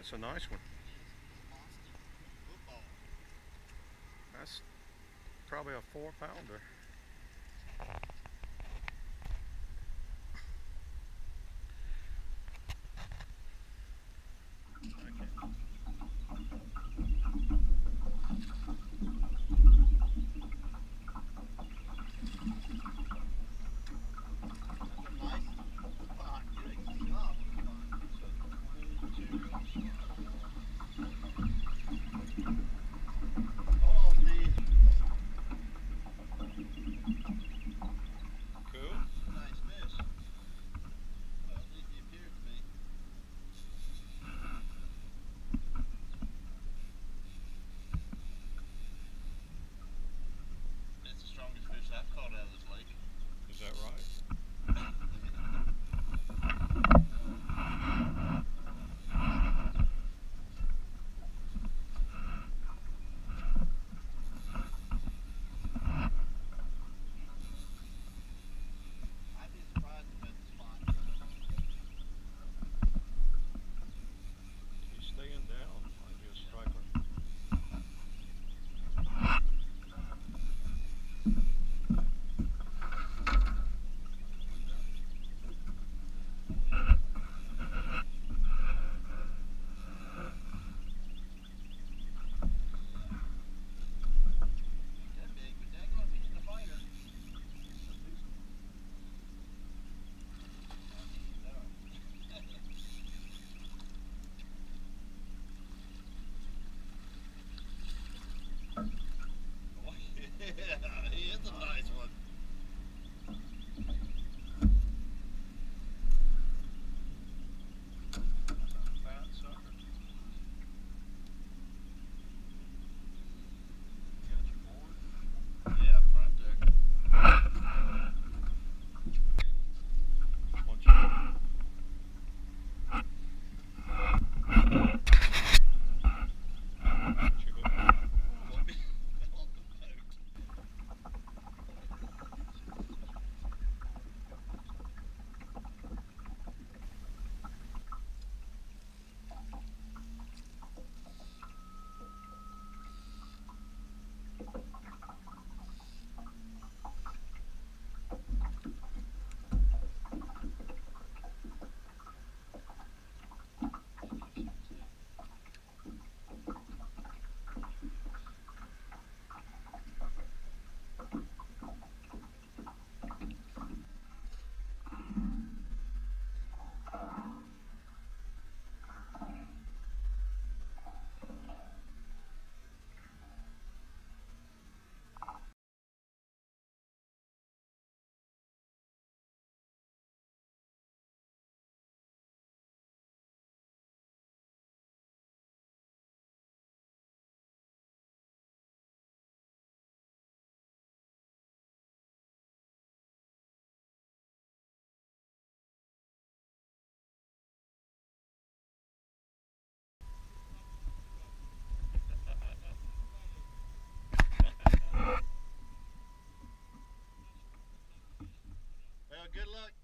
That's a nice one. That's probably a four pounder. Good luck.